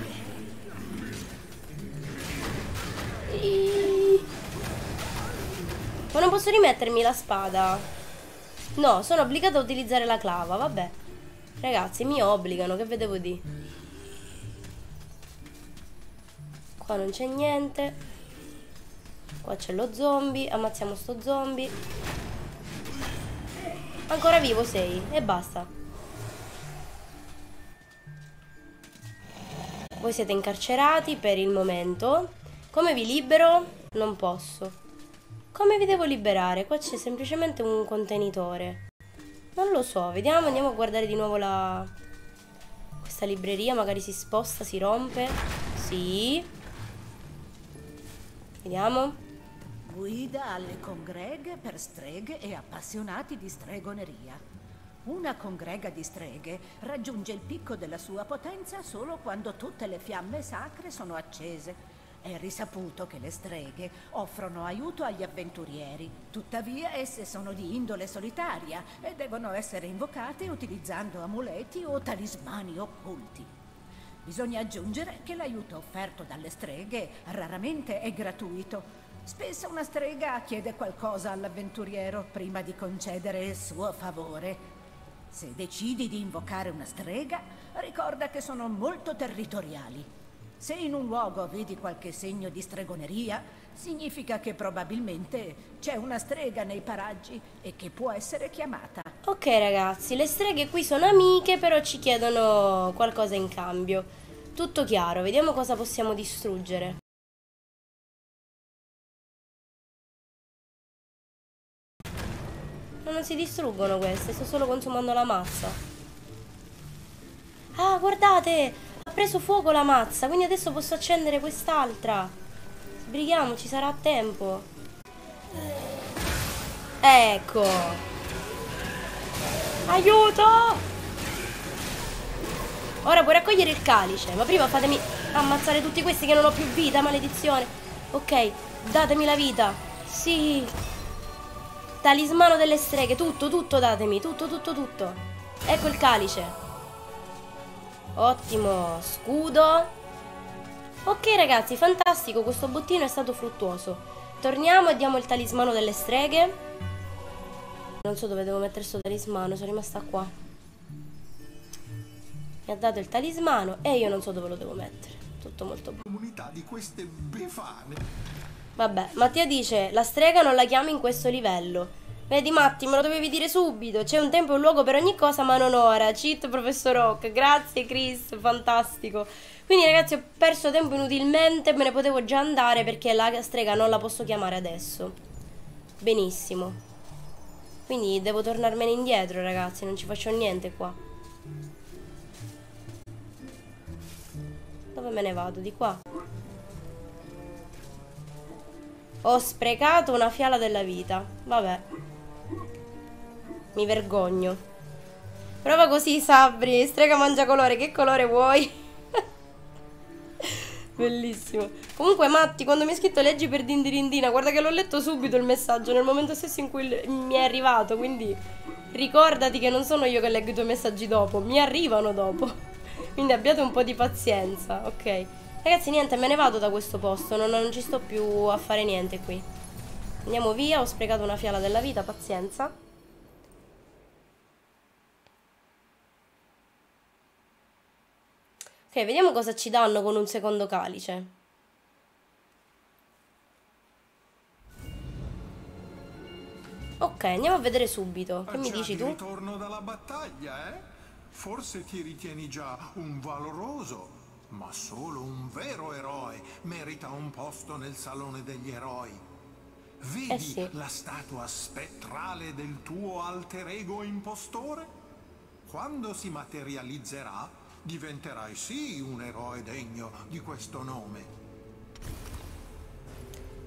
Ma non posso rimettermi la spada? No, sono obbligata a utilizzare la clava, vabbè. Ragazzi, mi obbligano, che vedevo di? Qua non c'è niente. Qua c'è lo zombie, ammazziamo sto zombie. Ancora vivo sei, e basta. Voi siete incarcerati per il momento. Come vi libero? Non posso. Come vi devo liberare? Qua c'è semplicemente un contenitore. Non lo so, vediamo, andiamo a guardare di nuovo la... Questa libreria, magari si sposta, si rompe. Sì. Vediamo. Guida alle congreghe per streghe e appassionati di stregoneria. Una congrega di streghe raggiunge il picco della sua potenza solo quando tutte le fiamme sacre sono accese. È risaputo che le streghe offrono aiuto agli avventurieri, tuttavia esse sono di indole solitaria e devono essere invocate utilizzando amuleti o talismani occulti. Bisogna aggiungere che l'aiuto offerto dalle streghe raramente è gratuito. Spesso una strega chiede qualcosa all'avventuriero prima di concedere il suo favore se decidi di invocare una strega, ricorda che sono molto territoriali. Se in un luogo vedi qualche segno di stregoneria, significa che probabilmente c'è una strega nei paraggi e che può essere chiamata. Ok ragazzi, le streghe qui sono amiche, però ci chiedono qualcosa in cambio. Tutto chiaro, vediamo cosa possiamo distruggere. non si distruggono queste, sto solo consumando la mazza. Ah, guardate! Ha preso fuoco la mazza, quindi adesso posso accendere quest'altra. Sbrighiamoci, sarà a tempo. Ecco. Aiuto! Ora puoi raccogliere il calice, ma prima fatemi ammazzare tutti questi che non ho più vita, maledizione. Ok, datemi la vita. Sì. Talismano delle streghe, tutto, tutto datemi, tutto, tutto, tutto. Ecco il calice. Ottimo, scudo. Ok ragazzi, fantastico, questo bottino è stato fruttuoso. Torniamo e diamo il talismano delle streghe. Non so dove devo mettere questo talismano, sono rimasta qua. Mi ha dato il talismano e io non so dove lo devo mettere. Tutto molto buono. Comunità di queste befane. Vabbè, Mattia dice, la strega non la chiami in questo livello. Vedi Matti, me lo dovevi dire subito. C'è un tempo e un luogo per ogni cosa, ma non ora. Cheat, professor Rock. Grazie, Chris. Fantastico. Quindi, ragazzi, ho perso tempo inutilmente. Me ne potevo già andare perché la strega non la posso chiamare adesso. Benissimo. Quindi devo tornarmene indietro, ragazzi. Non ci faccio niente qua. Dove me ne vado? Di qua. Ho sprecato una fiala della vita. Vabbè. Mi vergogno. Prova così, Sabri. Strega mangia colore. Che colore vuoi? Bellissimo. Comunque, Matti, quando mi hai scritto leggi per Dindirindina, guarda che l'ho letto subito il messaggio nel momento stesso in cui mi è arrivato. Quindi ricordati che non sono io che leggo i tuoi messaggi dopo, mi arrivano dopo. Quindi abbiate un po' di pazienza, ok? Ragazzi, niente, me ne vado da questo posto, non, non ci sto più a fare niente qui. Andiamo via, ho sprecato una fiala della vita, pazienza. Ok, vediamo cosa ci danno con un secondo calice. Ok, andiamo a vedere subito. Che mi dici tu? Ritorno dalla battaglia, eh? Forse ti ritieni già un valoroso, ma solo un vero eroe merita un posto nel salone degli eroi. Vedi eh sì. la statua spettrale del tuo alter ego impostore? Quando si materializzerà, diventerai sì un eroe degno di questo nome.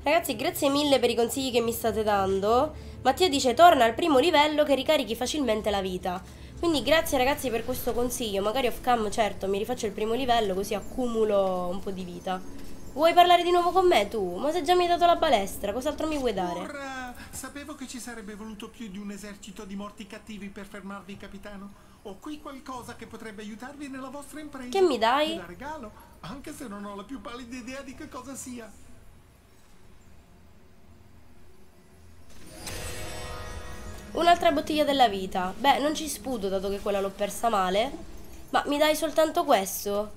Ragazzi, grazie mille per i consigli che mi state dando. Mattia dice torna al primo livello che ricarichi facilmente la vita. Quindi grazie ragazzi per questo consiglio. Magari off cam, certo, mi rifaccio il primo livello così accumulo un po' di vita. Vuoi parlare di nuovo con me tu? Ma se già mi hai dato la balestra, cos'altro mi vuoi dare? Sapevo che ci sarebbe voluto più di un esercito di morti cattivi per fermarvi, capitano. Ho qui qualcosa che potrebbe aiutarvi nella vostra impresa. Che mi dai? Te la regalo, anche se non ho la più pallida idea di che cosa sia. Un'altra bottiglia della vita. Beh, non ci sputo dato che quella l'ho persa male. Ma mi dai soltanto questo?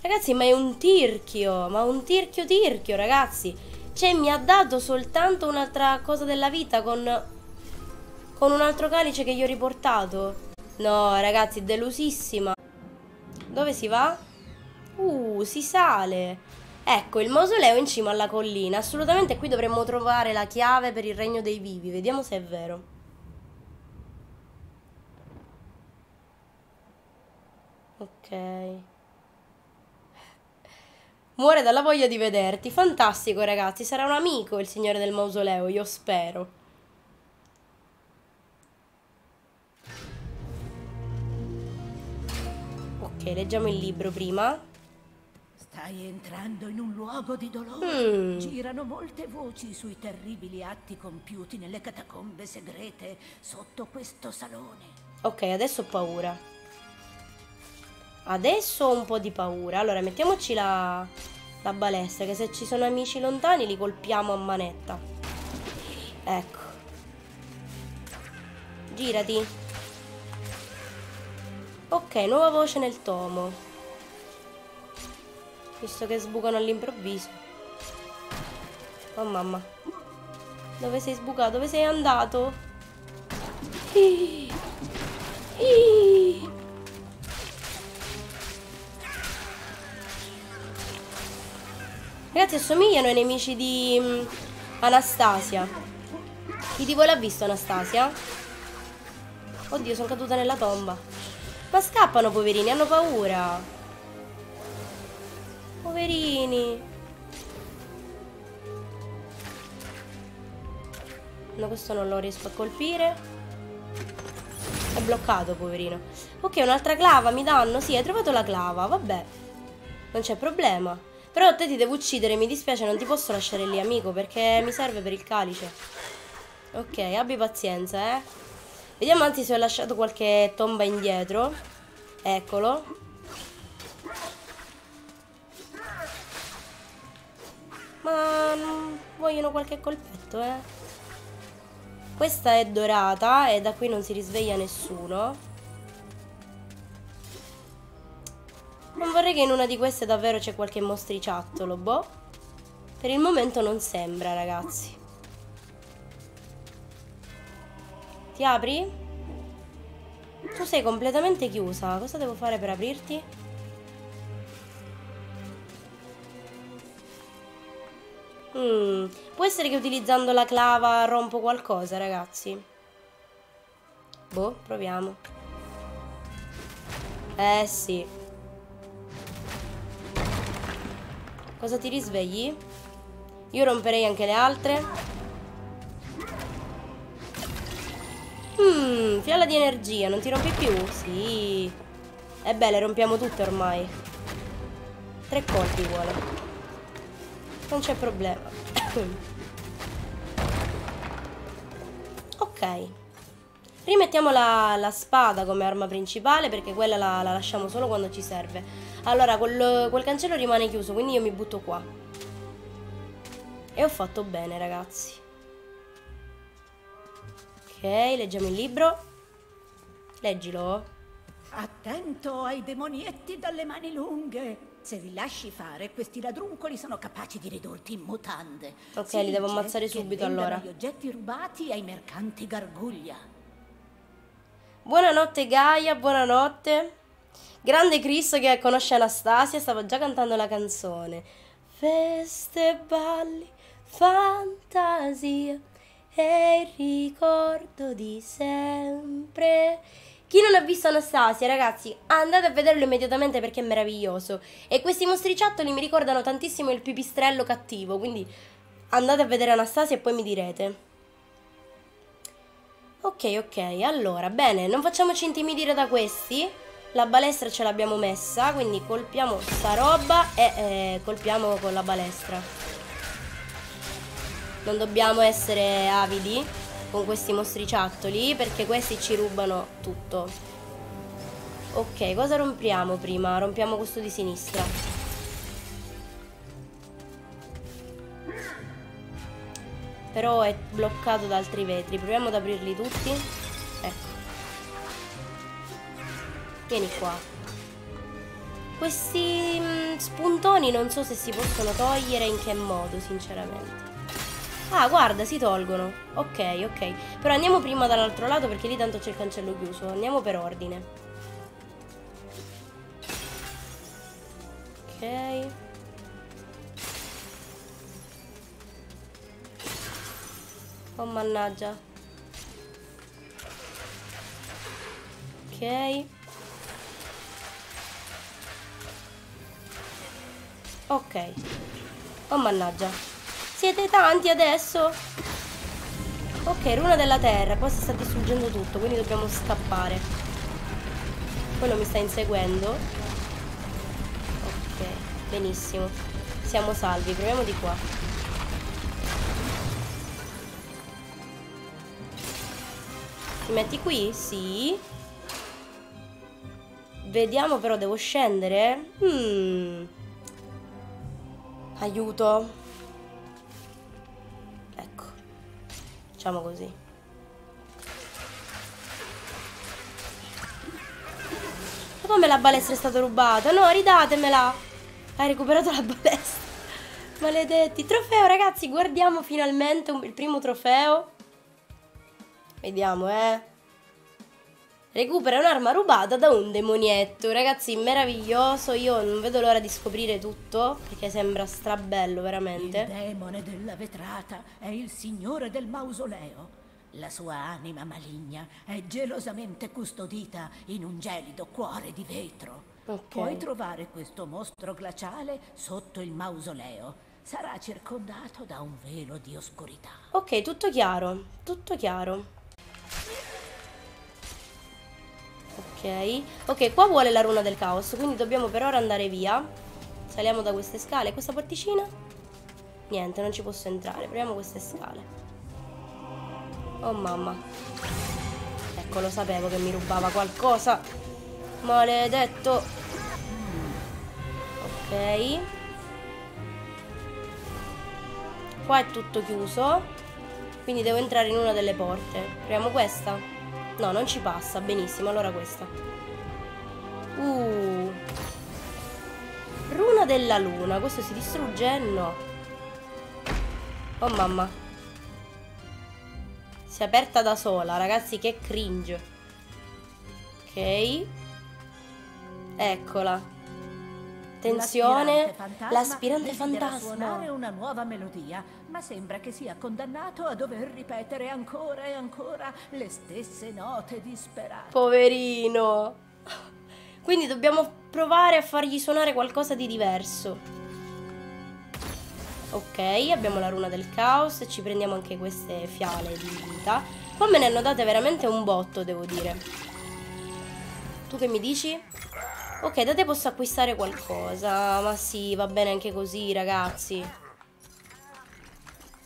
Ragazzi, ma è un tirchio. Ma un tirchio tirchio, ragazzi. Cioè, mi ha dato soltanto un'altra cosa della vita con... Con un altro calice che gli ho riportato. No, ragazzi, delusissima. Dove si va? Uh, si sale. Ecco, il mausoleo in cima alla collina. Assolutamente qui dovremmo trovare la chiave per il regno dei vivi. Vediamo se è vero. Ok. Muore dalla voglia di vederti. Fantastico, ragazzi. Sarà un amico il signore del mausoleo, io spero. Ok, leggiamo il libro prima. Stai entrando in un luogo di dolore. Mm. Girano molte voci sui terribili atti compiuti nelle catacombe segrete sotto questo salone. Ok, adesso ho paura. Adesso ho un po' di paura. Allora, mettiamoci la, la balestra, che se ci sono amici lontani li colpiamo a manetta. Ecco. Girati. Ok, nuova voce nel tomo. Visto che sbucano all'improvviso. Oh mamma. Dove sei sbucato? Dove sei andato? Ih. Ih. Ragazzi, assomigliano ai nemici di mm, Anastasia. Chi di voi l'ha visto Anastasia? Oddio, sono caduta nella tomba. Ma scappano, poverini, hanno paura. Poverini. No, questo non lo riesco a colpire. È bloccato, poverino. Ok, un'altra clava mi danno. Sì, hai trovato la clava, vabbè. Non c'è problema. Però te ti devo uccidere, mi dispiace, non ti posso lasciare lì, amico, perché mi serve per il calice. Ok, abbi pazienza, eh. Vediamo anzi se ho lasciato qualche tomba indietro. Eccolo. Ma vogliono qualche colpetto, eh. Questa è dorata e da qui non si risveglia nessuno. Non vorrei che in una di queste davvero c'è qualche mostriciattolo, boh. Per il momento non sembra, ragazzi. Ti apri? Tu sei completamente chiusa. Cosa devo fare per aprirti? Mm, può essere che utilizzando la clava rompo qualcosa, ragazzi. Boh, proviamo. Eh sì. Cosa ti risvegli? Io romperei anche le altre. Mmm, fiala di energia, non ti rompi più? Sì. E beh, le rompiamo tutte ormai. Tre colpi vuole. Non c'è problema. ok. Rimettiamo la, la, spada come arma principale perché quella la, la lasciamo solo quando ci serve. Allora, quel, quel cancello rimane chiuso, quindi io mi butto qua. E ho fatto bene, ragazzi. Ok, leggiamo il libro. Leggilo. Attento ai demonietti dalle mani lunghe. Se li lasci fare, questi ladruncoli sono capaci di ridurti in mutande. Ok, si li devo ammazzare subito allora. gli oggetti rubati ai mercanti garguglia. Buonanotte Gaia, buonanotte. Grande Chris che conosce Anastasia, stava già cantando la canzone. Feste, balli, fantasia e ricordo di sempre. Chi non ha visto Anastasia, ragazzi, andate a vederlo immediatamente perché è meraviglioso. E questi mostriciattoli mi ricordano tantissimo il pipistrello cattivo, quindi andate a vedere Anastasia e poi mi direte. Ok, ok, allora, bene, non facciamoci intimidire da questi. La balestra ce l'abbiamo messa, quindi colpiamo sta roba e eh, colpiamo con la balestra. Non dobbiamo essere avidi con questi mostriciattoli perché questi ci rubano tutto. Ok, cosa rompiamo prima? Rompiamo questo di sinistra. Però è bloccato da altri vetri. Proviamo ad aprirli tutti. Ecco. Vieni qua. Questi mh, mm, spuntoni non so se si possono togliere in che modo, sinceramente. Ah, guarda, si tolgono. Ok, ok. Però andiamo prima dall'altro lato perché lì tanto c'è il cancello chiuso. Andiamo per ordine. Ok. Oh mannaggia. Ok. Ok. Oh mannaggia. Siete tanti adesso? Ok, runa della terra. Poi si sta distruggendo tutto, quindi dobbiamo scappare. Quello mi sta inseguendo. Ok, benissimo. Siamo salvi. Proviamo di qua. Ti metti qui? Sì. Vediamo però, devo scendere? Hmm. Aiuto. Ecco. Facciamo così. Ma come la balestra è stata rubata? No, ridatemela. Hai recuperato la balestra. Maledetti. Trofeo, ragazzi, guardiamo finalmente il primo trofeo. Vediamo, eh. Recupera un'arma rubata da un demonietto. Ragazzi, meraviglioso. Io non vedo l'ora di scoprire tutto, perché sembra strabello, veramente. Il demone della vetrata è il signore del mausoleo. La sua anima maligna è gelosamente custodita in un gelido cuore di vetro. Okay. Puoi trovare questo mostro glaciale sotto il mausoleo. Sarà circondato da un velo di oscurità. Ok, tutto chiaro, tutto chiaro. Ok, ok, qua vuole la runa del caos, quindi dobbiamo per ora andare via. Saliamo da queste scale. Questa porticina? Niente, non ci posso entrare. Proviamo queste scale. Oh mamma. Ecco, lo sapevo che mi rubava qualcosa. Maledetto. Ok. Qua è tutto chiuso. Quindi devo entrare in una delle porte. Proviamo questa? No, non ci passa. Benissimo, allora questa. Uh. della luna. Questo si distrugge? No. Oh mamma. Si è aperta da sola, ragazzi, che cringe. Ok. Eccola. Attenzione, l'aspirante fantasma. suonare una nuova melodia, ma sembra che sia condannato a dover ripetere ancora e ancora le stesse note disperate. Poverino. Quindi dobbiamo provare a fargli suonare qualcosa di diverso. Ok, abbiamo la runa del caos e ci prendiamo anche queste fiale di vita. Qua me ne hanno date veramente un botto, devo dire. Tu che mi dici? Ok, da te posso acquistare qualcosa. Ma sì, va bene anche così, ragazzi.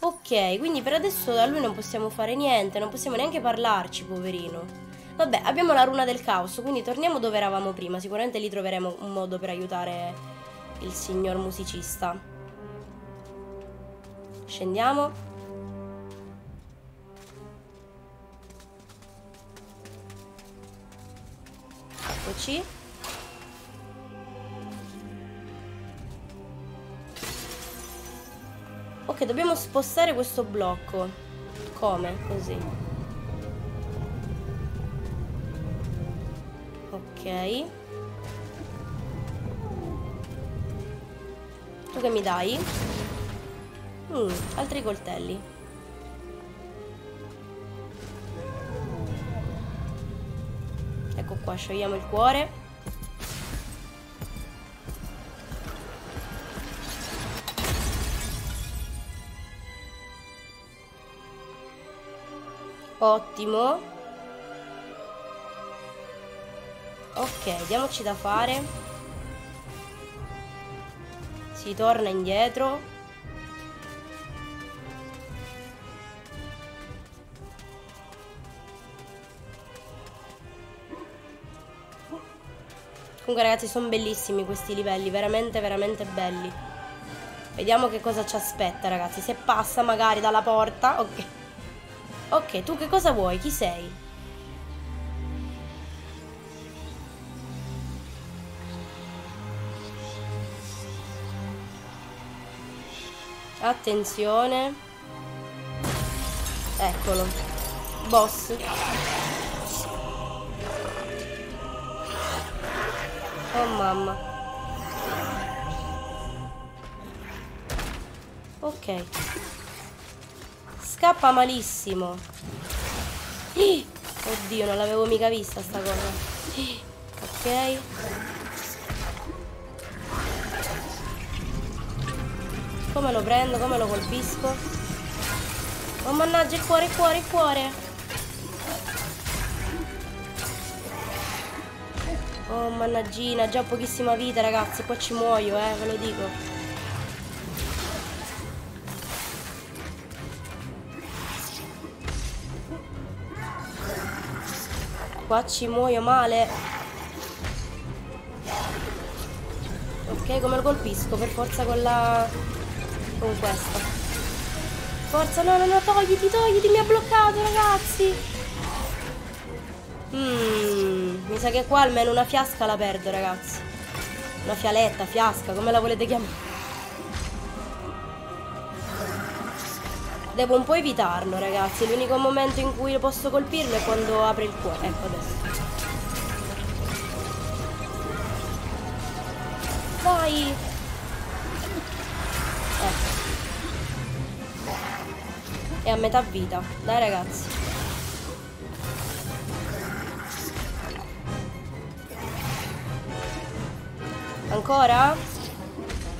Ok, quindi per adesso da lui non possiamo fare niente, non possiamo neanche parlarci, poverino. Vabbè, abbiamo la runa del caos, quindi torniamo dove eravamo prima. Sicuramente lì troveremo un modo per aiutare il signor musicista. Scendiamo. Eccoci. Ok, dobbiamo spostare questo blocco. Come? Così. Ok. Tu che mi dai? Mm, altri coltelli. Ecco qua, sciogliamo il cuore. Ottimo. Ok, diamoci da fare. Si torna indietro. Comunque ragazzi sono bellissimi questi livelli, veramente veramente belli. Vediamo che cosa ci aspetta ragazzi. Se passa magari dalla porta, ok. Ok, tu che cosa vuoi? Chi sei? Attenzione. Eccolo. Boss. Oh mamma. Ok. Scappa malissimo. Oddio, non l'avevo mica vista sta cosa. Ok. Come lo prendo? Come lo colpisco? Oh mannaggia, il cuore, il cuore, il cuore. Oh mannaggina, già pochissima vita ragazzi, qua ci muoio, eh, ve lo dico. Qua ci muoio male. Ok, come lo colpisco? Per forza con la... con questa. Forza, no, no, no, togliti, togliti, mi ha bloccato ragazzi. Mmm, mi sa che qua almeno una fiasca la perdo, ragazzi. Una fialetta, fiasca, come la volete chiamare? Devo un po' evitarlo, ragazzi. L'unico momento in cui posso colpirlo è quando apre il cuore. Ecco adesso. Vai! Ecco. È a metà vita. Dai, ragazzi. Ancora?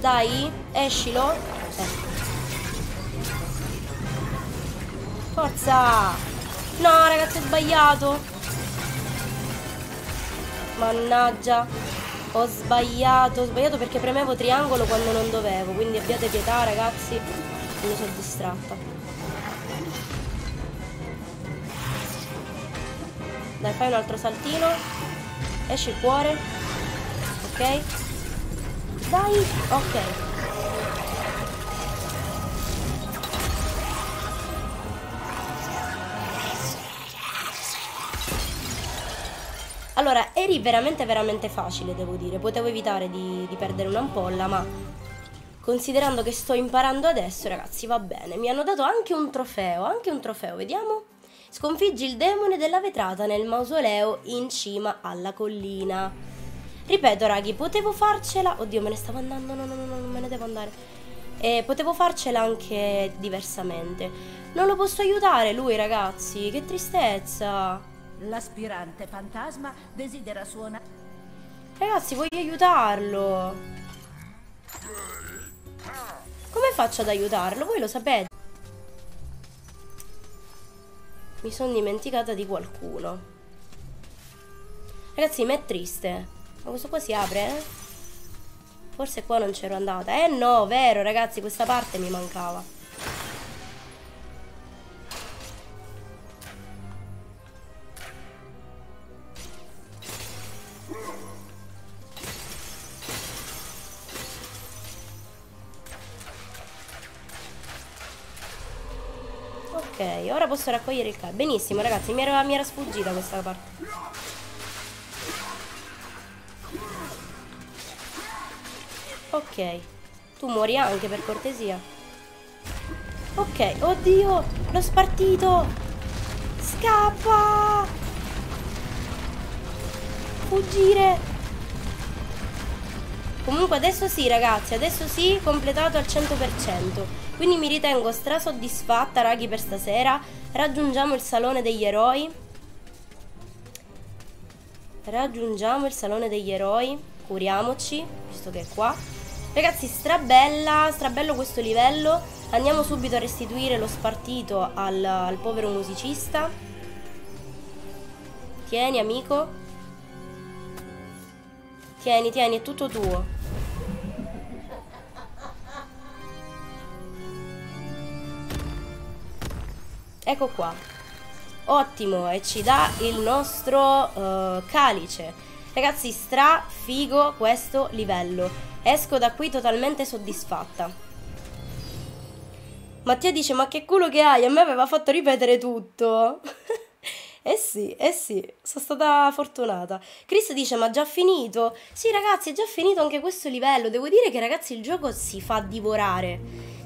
Dai, escilo. Forza! No, ragazzi, ho sbagliato. Mannaggia. Ho sbagliato. Ho sbagliato perché premevo triangolo quando non dovevo. Quindi abbiate pietà, ragazzi. Mi sono distratta. Dai, fai un altro saltino. Esce il cuore. Ok. Dai, ok. Allora, eri veramente veramente facile, devo dire. Potevo evitare di, di perdere un'ampolla, ma considerando che sto imparando adesso, ragazzi, va bene. Mi hanno dato anche un trofeo, anche un trofeo, vediamo. Sconfiggi il demone della vetrata nel mausoleo in cima alla collina. Ripeto, raghi, potevo farcela... Oddio, me ne stavo andando, no, no, no, no non me ne devo andare. E potevo farcela anche diversamente. Non lo posso aiutare lui, ragazzi, che tristezza. L'aspirante fantasma desidera suonare... Ragazzi, voglio aiutarlo. Come faccio ad aiutarlo? Voi lo sapete. Mi sono dimenticata di qualcuno. Ragazzi, mi è triste. Ma questo qua si apre, eh? Forse qua non c'ero andata. Eh no, vero, ragazzi, questa parte mi mancava. Posso raccogliere il cane. Benissimo, ragazzi, mi era, mi era sfuggita questa parte. Ok, tu muori anche per cortesia. Ok, oddio, l'ho spartito. Scappa! Fuggire! Comunque adesso sì ragazzi, adesso sì, completato al 100%. Quindi mi ritengo strasoddisfatta raghi per stasera. Raggiungiamo il salone degli eroi. Raggiungiamo il salone degli eroi. Curiamoci, visto che è qua. Ragazzi, strabella, strabello questo livello. Andiamo subito a restituire lo spartito al, al povero musicista. Tieni amico. Tieni, tieni, è tutto tuo. Ecco qua. Ottimo, e ci dà il nostro uh, calice. Ragazzi, stra figo questo livello. Esco da qui totalmente soddisfatta. Mattia dice, ma che culo che hai? A me aveva fatto ripetere tutto. Eh sì, eh sì, sono stata fortunata. Chris dice, ma già finito? Sì ragazzi, è già finito anche questo livello. Devo dire che ragazzi il gioco si fa divorare.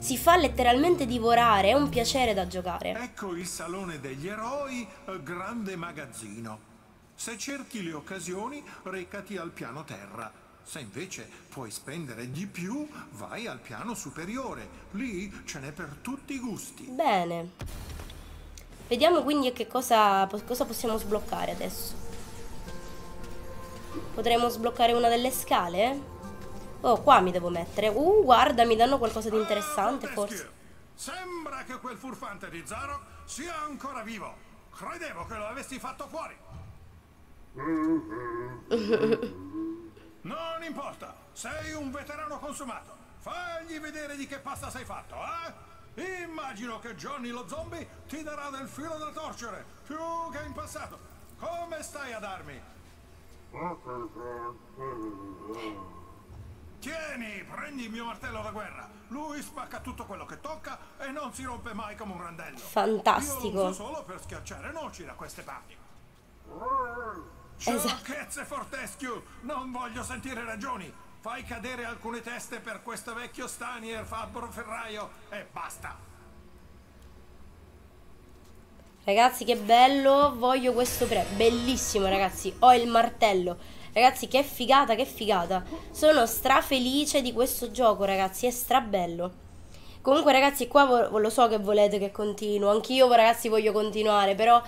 Si fa letteralmente divorare, è un piacere da giocare. Ecco il salone degli eroi, eh, grande magazzino. Se cerchi le occasioni, recati al piano terra. Se invece puoi spendere di più, vai al piano superiore. Lì ce n'è per tutti i gusti. Bene. Vediamo quindi che cosa, cosa possiamo sbloccare adesso. Potremmo sbloccare una delle scale? Oh, qua mi devo mettere. Uh, guarda, mi danno qualcosa di interessante, forse. Sembra che quel furfante di Zaro sia ancora vivo. Credevo che lo avessi fatto fuori. non importa, sei un veterano consumato. Fagli vedere di che pasta sei fatto, eh? Immagino che Johnny lo zombie ti darà del filo da torcere, più che in passato. Come stai ad armi? Tieni, prendi il mio martello da guerra. Lui spacca tutto quello che tocca e non si rompe mai come un randello. Fantastico. Io lo uso solo per schiacciare noci da queste parti. Sciocchezze, Fortescue! Non voglio sentire ragioni. Fai cadere alcune teste per questo vecchio Stanier fabbro ferraio e basta. Ragazzi che bello, voglio questo pre, bellissimo ragazzi, ho il martello. Ragazzi che figata, che figata. Sono strafelice di questo gioco ragazzi, è strabello. Comunque ragazzi qua lo so che volete che continuo, anch'io ragazzi voglio continuare, però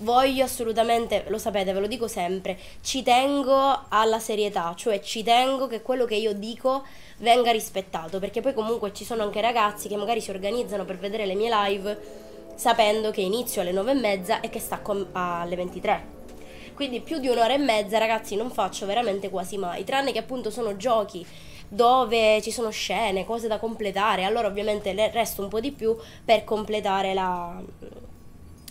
voglio assolutamente, lo sapete, ve lo dico sempre, ci tengo alla serietà, cioè ci tengo che quello che io dico venga rispettato, perché poi comunque ci sono anche ragazzi che magari si organizzano per vedere le mie live sapendo che inizio alle 9 e mezza e che stacco alle 23. Quindi più di un'ora e mezza, ragazzi, non faccio veramente quasi mai, tranne che appunto sono giochi dove ci sono scene, cose da completare, allora ovviamente resto un po' di più per completare la,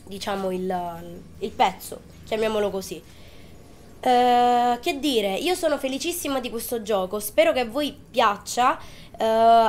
diciamo il, il pezzo, chiamiamolo così. Uh, che dire, io sono felicissima di questo gioco, spero che a voi piaccia, uh,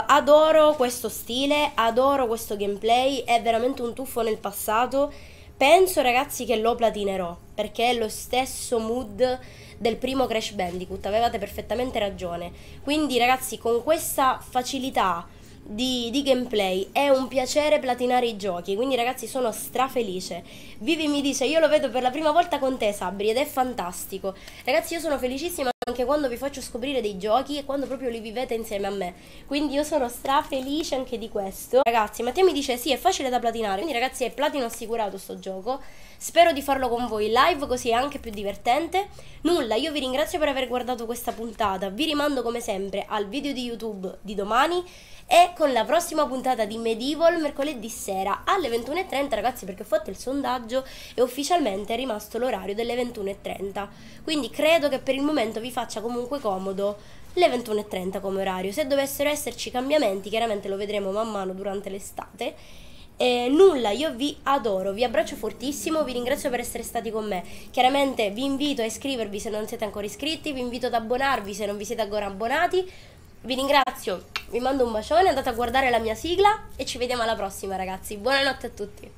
adoro questo stile, adoro questo gameplay, è veramente un tuffo nel passato, penso ragazzi che lo platinerò, perché è lo stesso mood del primo Crash Bandicoot, avevate perfettamente ragione. Quindi ragazzi, con questa facilità di, di, gameplay. È un piacere platinare i giochi, quindi ragazzi sono strafelice. Vivi mi dice, io lo vedo per la prima volta con te Sabri ed è fantastico. Ragazzi io sono felicissima anche quando vi faccio scoprire dei giochi e quando proprio li vivete insieme a me. Quindi io sono strafelice anche di questo. Ragazzi, Matteo mi dice, sì è facile da platinare, quindi ragazzi è platino assicurato sto gioco. Spero di farlo con voi live così è anche più divertente. Nulla, io vi ringrazio per aver guardato questa puntata, vi rimando come sempre al video di YouTube di domani e con la prossima puntata di Medieval mercoledì sera alle 21.30 ragazzi perché ho fatto il sondaggio e ufficialmente è rimasto l'orario delle 21.30 quindi credo che per il momento vi faccia comunque comodo le 21.30 come orario se dovessero esserci cambiamenti chiaramente lo vedremo man mano durante l'estate eh, nulla, io vi adoro, vi abbraccio fortissimo, vi ringrazio per essere stati con me. Chiaramente vi invito a iscrivervi se non siete ancora iscritti, vi invito ad abbonarvi se non vi siete ancora abbonati. Vi ringrazio, vi mando un bacione, andate a guardare la mia sigla e ci vediamo alla prossima ragazzi. Buonanotte a tutti.